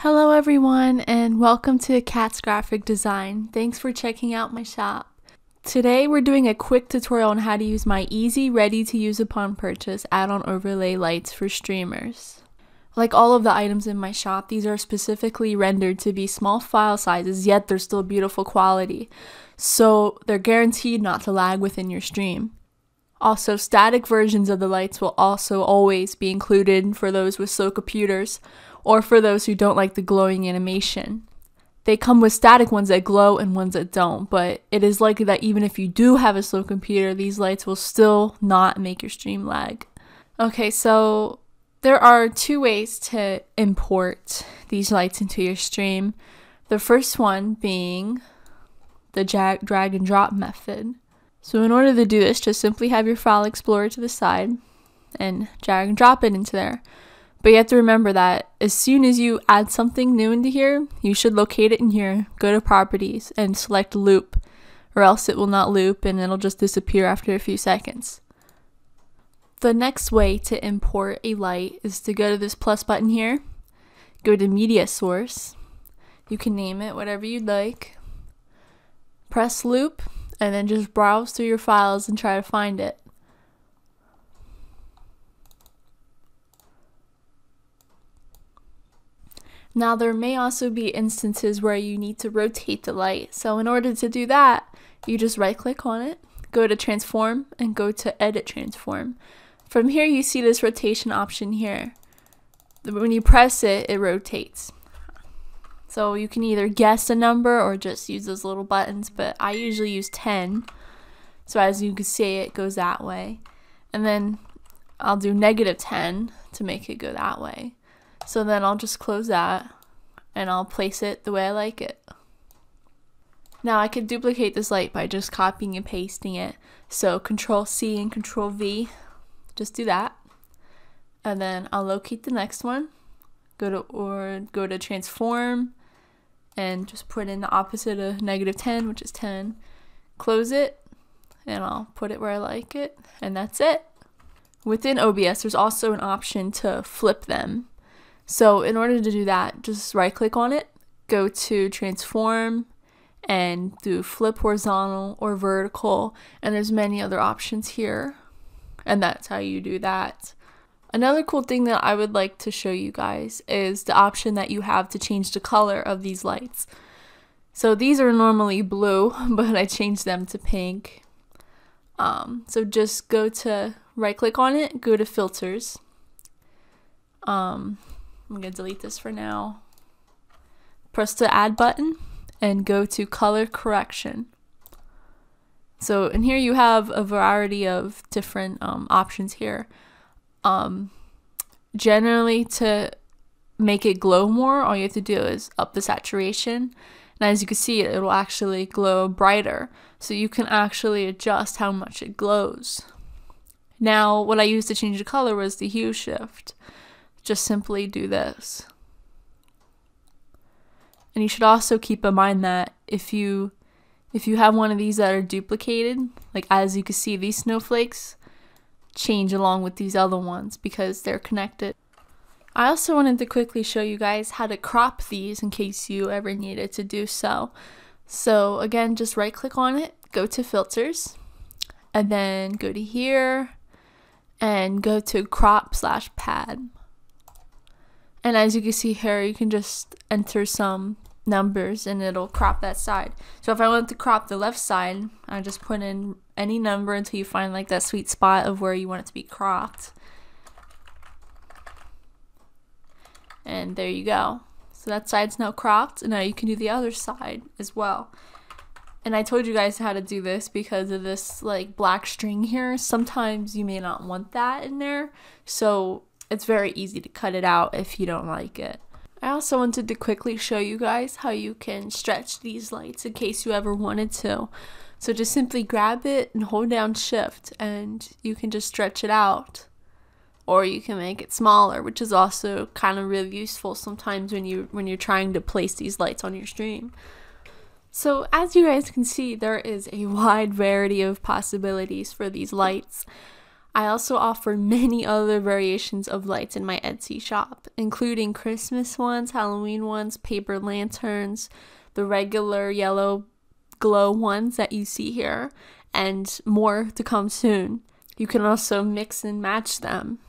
Hello everyone and welcome to Kat's Graphic Design. Thanks for checking out my shop. Today we're doing a quick tutorial on how to use my easy, ready to use upon purchase add-on overlay lights for streamers. Like all of the items in my shop, these are specifically rendered to be small file sizes, yet they're still beautiful quality. So they're guaranteed not to lag within your stream. Also, static versions of the lights will also always be included for those with slow computers or for those who don't like the glowing animation. They come with static ones that glow and ones that don't, but it is likely that even if you do have a slow computer, these lights will still not make your stream lag. Okay, so there are two ways to import these lights into your stream. The first one being the drag and drop method. So in order to do this, just simply have your file explorer to the side and drag and drop it into there. But you have to remember that as soon as you add something new into here, you should locate it in here, go to properties, and select loop, or else it will not loop and it'll just disappear after a few seconds. The next way to import a light is to go to this plus button here, go to media source, you can name it whatever you'd like, press loop, and then just browse through your files and try to find it. Now there may also be instances where you need to rotate the light. So in order to do that, you just right click on it, go to transform and go to edit transform. From here you see this rotation option here. When you press it, it rotates. So you can either guess a number or just use those little buttons, but I usually use 10. So as you can see, it goes that way. And then I'll do negative 10 to make it go that way. So then I'll just close that and I'll place it the way I like it. Now I could duplicate this light by just copying and pasting it. So control C and control V, just do that. And then I'll locate the next one, go to or go to transform and just put in the opposite of negative 10, which is 10. Close it and I'll put it where I like it and that's it. Within OBS, there's also an option to flip them. So in order to do that, just right click on it, go to transform and do flip horizontal or vertical and there's many other options here and that's how you do that. Another cool thing that I would like to show you guys is the option that you have to change the color of these lights. So these are normally blue, but I changed them to pink. Um, so just go to right click on it, go to filters. Um, I'm going to delete this for now. Press the add button and go to color correction. So in here you have a variety of different um, options here. Um, generally to make it glow more, all you have to do is up the saturation. And as you can see, it will actually glow brighter. So you can actually adjust how much it glows. Now, what I used to change the color was the hue shift just simply do this. And you should also keep in mind that if you if you have one of these that are duplicated, like as you can see these snowflakes change along with these other ones because they're connected. I also wanted to quickly show you guys how to crop these in case you ever needed to do so. So again, just right click on it, go to filters, and then go to here and go to crop slash pad. And as you can see here, you can just enter some numbers and it'll crop that side. So if I want to crop the left side, I just put in any number until you find like that sweet spot of where you want it to be cropped. And there you go. So that side's now cropped and now you can do the other side as well. And I told you guys how to do this because of this like black string here. Sometimes you may not want that in there. So it's very easy to cut it out if you don't like it. I also wanted to quickly show you guys how you can stretch these lights in case you ever wanted to. So just simply grab it and hold down shift and you can just stretch it out. Or you can make it smaller, which is also kind of really useful sometimes when you when you're trying to place these lights on your stream. So as you guys can see, there is a wide variety of possibilities for these lights. I also offer many other variations of lights in my Etsy shop, including Christmas ones, Halloween ones, paper lanterns, the regular yellow glow ones that you see here, and more to come soon. You can also mix and match them